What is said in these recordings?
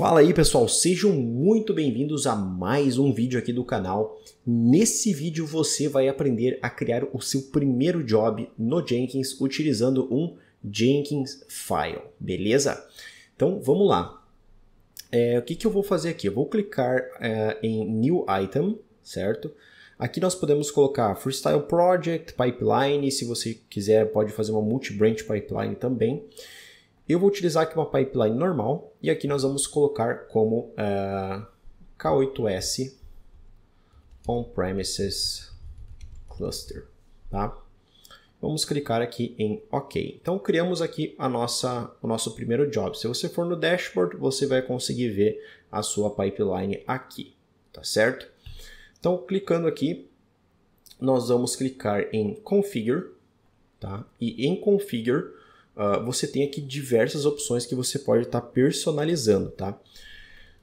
Fala aí pessoal, sejam muito bem-vindos a mais um vídeo aqui do canal. Nesse vídeo você vai aprender a criar o seu primeiro job no Jenkins utilizando um Jenkins File, beleza? Então vamos lá. É, o que, que eu vou fazer aqui? Eu vou clicar é, em New Item, certo? Aqui nós podemos colocar Freestyle Project, Pipeline, se você quiser pode fazer uma Multi-Branch Pipeline também. Eu vou utilizar aqui uma pipeline normal e aqui nós vamos colocar como uh, K8S On-Premises Cluster, tá? Vamos clicar aqui em OK. Então criamos aqui a nossa, o nosso primeiro job. Se você for no dashboard, você vai conseguir ver a sua pipeline aqui, tá certo? Então clicando aqui, nós vamos clicar em Configure, tá? E em Configure uh, você tem aqui diversas opções que você pode estar tá personalizando, tá?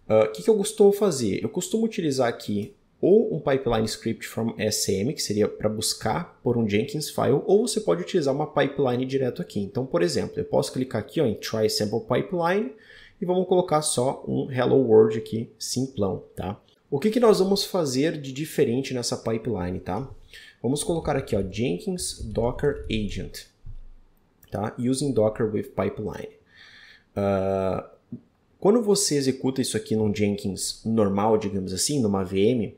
O uh, que, que eu costumo fazer? Eu costumo utilizar aqui ou um pipeline script from SM, que seria para buscar por um Jenkins file, ou você pode utilizar uma pipeline direto aqui. Então, por exemplo, eu posso clicar aqui ó, em Try Sample Pipeline e vamos colocar só um Hello World aqui, simplão, tá? O que, que nós vamos fazer de diferente nessa pipeline, tá? Vamos colocar aqui, ó, Jenkins Docker Agent tá? Using Docker with Pipeline. Uh, quando você executa isso aqui num Jenkins normal, digamos assim, numa VM,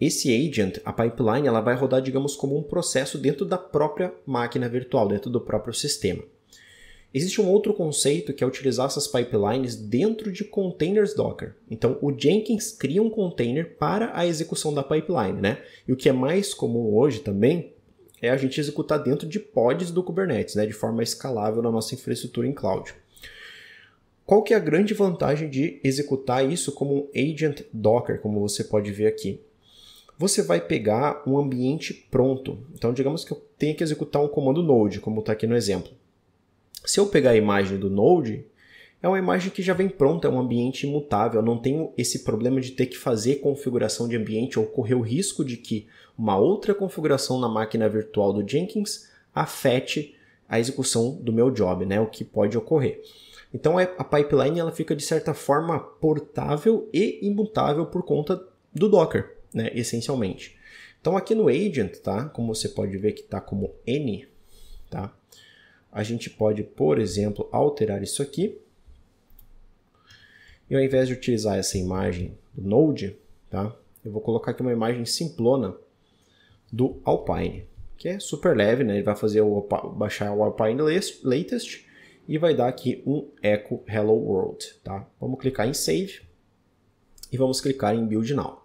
esse agent, a pipeline, ela vai rodar, digamos, como um processo dentro da própria máquina virtual, dentro do próprio sistema. Existe um outro conceito que é utilizar essas pipelines dentro de containers Docker. Então, o Jenkins cria um container para a execução da pipeline, né? E o que é mais comum hoje também é a gente executar dentro de pods do Kubernetes, né, de forma escalável na nossa infraestrutura em cloud. Qual que é a grande vantagem de executar isso como um agent Docker, como você pode ver aqui? Você vai pegar um ambiente pronto. Então, digamos que eu tenha que executar um comando Node, como está aqui no exemplo. Se eu pegar a imagem do Node, é uma imagem que já vem pronta, é um ambiente imutável. Não tenho esse problema de ter que fazer configuração de ambiente ou correr o risco de que uma outra configuração na máquina virtual do Jenkins afete a execução do meu job, né? o que pode ocorrer. Então é, a pipeline ela fica de certa forma portável e imutável por conta do Docker, né? essencialmente. Então aqui no agent, tá? como você pode ver que está como N, tá? a gente pode, por exemplo, alterar isso aqui e ao invés de utilizar essa imagem do Node, tá? eu vou colocar aqui uma imagem simplona do Alpine, que é super leve, né? ele vai fazer o, baixar o Alpine Latest e vai dar aqui um echo hello world. Tá? Vamos clicar em Save e vamos clicar em Build Now.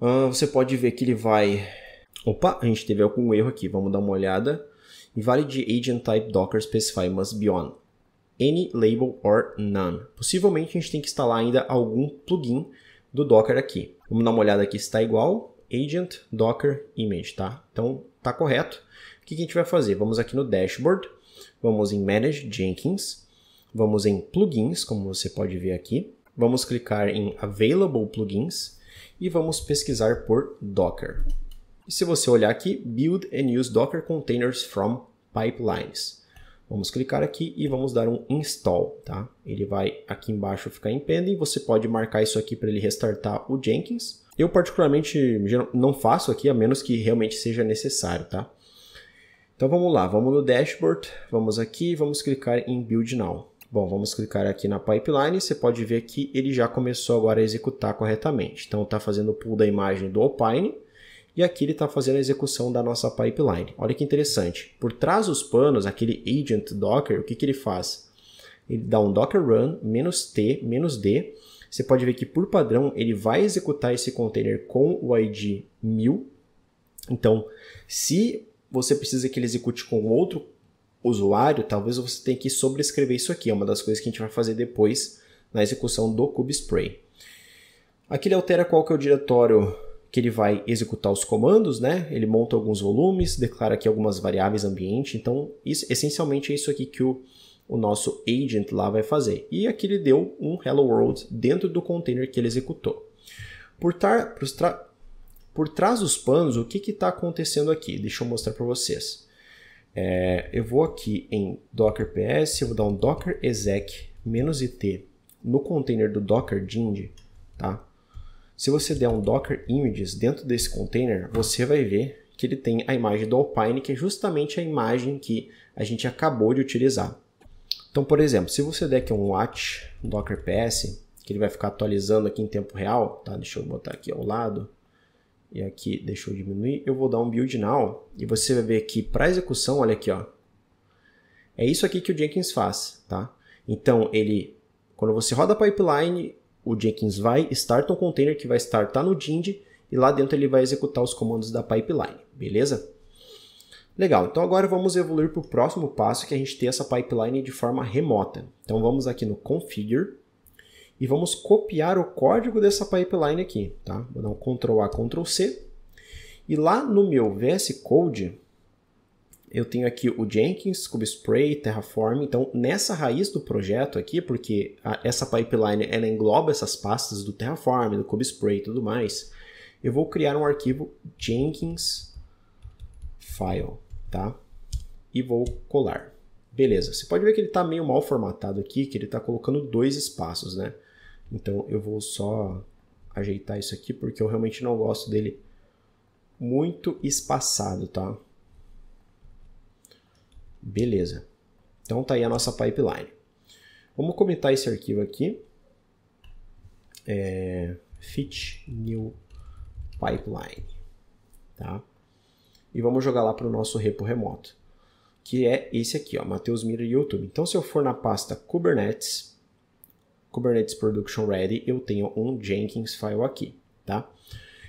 Uh, você pode ver que ele vai... Opa, a gente teve algum erro aqui, vamos dar uma olhada. Invalid agent type docker specify must be on any label or none. Possivelmente a gente tem que instalar ainda algum plugin do Docker aqui. Vamos dar uma olhada aqui se está igual. Agent Docker Image, tá? Então tá correto. O que a gente vai fazer? Vamos aqui no Dashboard, vamos em Manage Jenkins, vamos em Plugins, como você pode ver aqui. Vamos clicar em Available Plugins e vamos pesquisar por Docker. E se você olhar aqui, Build and Use Docker Containers from Pipelines. Vamos clicar aqui e vamos dar um install, tá? Ele vai aqui embaixo ficar em pending, você pode marcar isso aqui para ele restartar o Jenkins. Eu particularmente não faço aqui, a menos que realmente seja necessário, tá? Então vamos lá, vamos no dashboard, vamos aqui, vamos clicar em build now. Bom, vamos clicar aqui na pipeline, você pode ver que ele já começou agora a executar corretamente. Então está fazendo o pull da imagem do Alpine, e aqui ele está fazendo a execução da nossa pipeline. Olha que interessante. Por trás dos panos, aquele agent Docker, o que, que ele faz? Ele dá um docker run "-t", "-d". Você pode ver que por padrão ele vai executar esse container com o ID 1000. Então, se você precisa que ele execute com outro usuário, talvez você tenha que sobrescrever isso aqui. É uma das coisas que a gente vai fazer depois na execução do Kubespray. Aqui ele altera qual que é o diretório que ele vai executar os comandos, né? Ele monta alguns volumes, declara aqui algumas variáveis ambiente. Então, isso, essencialmente é isso aqui que o, o nosso agent lá vai fazer. E aqui ele deu um hello world dentro do container que ele executou. Por, tar, por, tra, por trás dos panos, o que está acontecendo aqui? Deixa eu mostrar para vocês. É, eu vou aqui em docker ps, eu vou dar um docker exec -it no container do Docker Dind, tá? Se você der um Docker Images dentro desse container, você vai ver que ele tem a imagem do Alpine, que é justamente a imagem que a gente acabou de utilizar. Então, por exemplo, se você der aqui um watch um Docker PS, que ele vai ficar atualizando aqui em tempo real, tá? Deixa eu botar aqui ao lado. E aqui, deixa eu diminuir. Eu vou dar um build now e você vai ver que para execução, olha aqui, ó. É isso aqui que o Jenkins faz, tá? Então, ele, quando você roda a pipeline, o Jenkins vai start um container que vai startar no Dind e lá dentro ele vai executar os comandos da pipeline, beleza? Legal, então agora vamos evoluir para o próximo passo que é a gente ter essa pipeline de forma remota. Então vamos aqui no Configure e vamos copiar o código dessa pipeline aqui, tá? Vou dar um Ctrl A, Ctrl C. E lá no meu VS Code, eu tenho aqui o Jenkins, Kubespray, Terraform. Então, nessa raiz do projeto aqui, porque a, essa pipeline ela engloba essas pastas do Terraform, do Kubespray e tudo mais, eu vou criar um arquivo Jenkins file, tá? E vou colar. Beleza, você pode ver que ele está meio mal formatado aqui, que ele está colocando dois espaços, né? Então eu vou só ajeitar isso aqui porque eu realmente não gosto dele muito espaçado, tá? Beleza. Então tá aí a nossa pipeline. Vamos comentar esse arquivo aqui. É, fit new pipeline, tá? E vamos jogar lá para o nosso repo remoto, que é esse aqui, ó, Matheus Mira YouTube. Então se eu for na pasta Kubernetes, Kubernetes Production Ready, eu tenho um Jenkins file aqui, tá?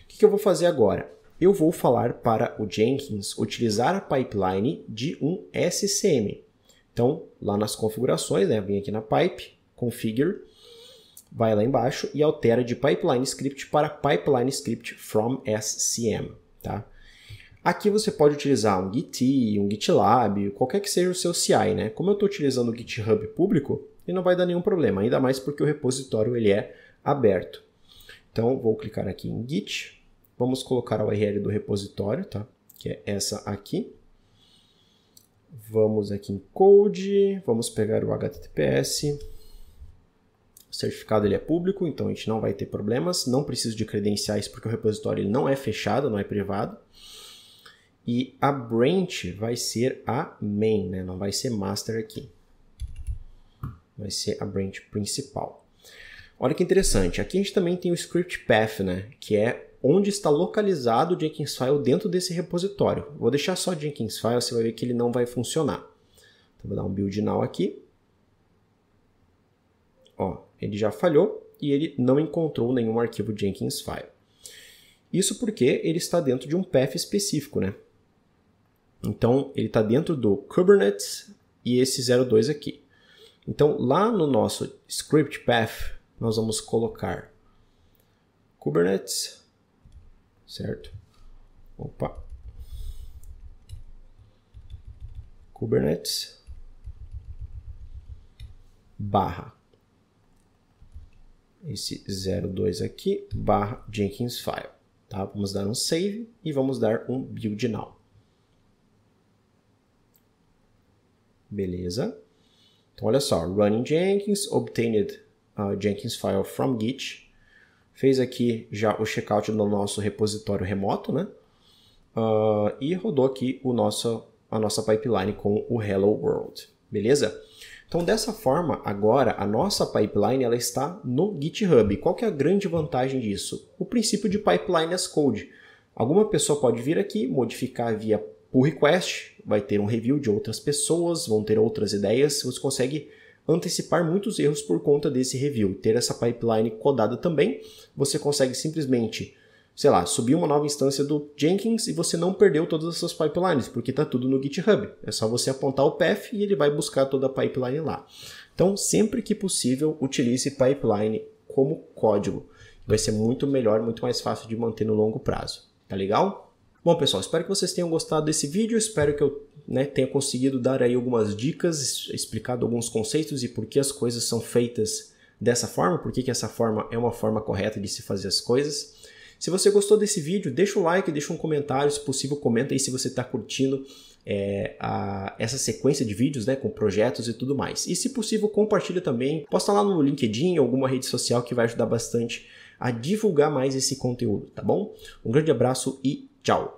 O que, que eu vou fazer agora? Eu vou falar para o Jenkins utilizar a pipeline de um SCM. Então, lá nas configurações, né, vem aqui na pipe, configure, vai lá embaixo e altera de pipeline script para pipeline script from SCM, tá? Aqui você pode utilizar um Git, um GitLab, qualquer que seja o seu CI, né? Como eu estou utilizando o GitHub público, e não vai dar nenhum problema, ainda mais porque o repositório ele é aberto. Então, vou clicar aqui em Git, vamos colocar a URL do repositório, tá? que é essa aqui. Vamos aqui em Code, vamos pegar o HTTPS. O certificado ele é público, então a gente não vai ter problemas. Não preciso de credenciais porque o repositório ele não é fechado, não é privado. E a branch vai ser a main, né? não vai ser master aqui vai ser a branch principal. Olha que interessante, aqui a gente também tem o script path, né, que é onde está localizado o Jenkins file dentro desse repositório. Vou deixar só Jenkins file, você vai ver que ele não vai funcionar. Então vou dar um build now aqui. Ó, ele já falhou e ele não encontrou nenhum arquivo Jenkins file. Isso porque ele está dentro de um path específico, né? Então ele está dentro do Kubernetes e esse 02 aqui. Então, lá no nosso script path, nós vamos colocar Kubernetes, certo? Opa. Kubernetes barra esse 02 aqui barra Jenkins file, tá? Vamos dar um save e vamos dar um build now. Beleza? Então, olha só, running Jenkins, obtained uh, Jenkins file from Git, fez aqui já o checkout no nosso repositório remoto, né? Uh, e rodou aqui o nosso, a nossa pipeline com o Hello World, beleza? Então, dessa forma, agora a nossa pipeline ela está no GitHub. Qual que é a grande vantagem disso? O princípio de pipeline as code. Alguma pessoa pode vir aqui, modificar via pull request, vai ter um review de outras pessoas, vão ter outras ideias, você consegue antecipar muitos erros por conta desse review. Ter essa pipeline codada também, você consegue simplesmente, sei lá, subir uma nova instância do Jenkins e você não perdeu todas as suas pipelines, porque está tudo no GitHub. É só você apontar o path e ele vai buscar toda a pipeline lá. Então, sempre que possível, utilize pipeline como código. Vai ser muito melhor, muito mais fácil de manter no longo prazo. Tá legal? Bom, pessoal, espero que vocês tenham gostado desse vídeo. Espero que eu né, tenha conseguido dar aí algumas dicas, explicado alguns conceitos e por que as coisas são feitas dessa forma, por que, que essa forma é uma forma correta de se fazer as coisas. Se você gostou desse vídeo, deixa o like, deixa um comentário, se possível, comenta aí se você está curtindo é, a, essa sequência de vídeos, né, com projetos e tudo mais. E se possível, compartilha também, posta lá no LinkedIn, alguma rede social que vai ajudar bastante a divulgar mais esse conteúdo, tá bom? Um grande abraço e Chao.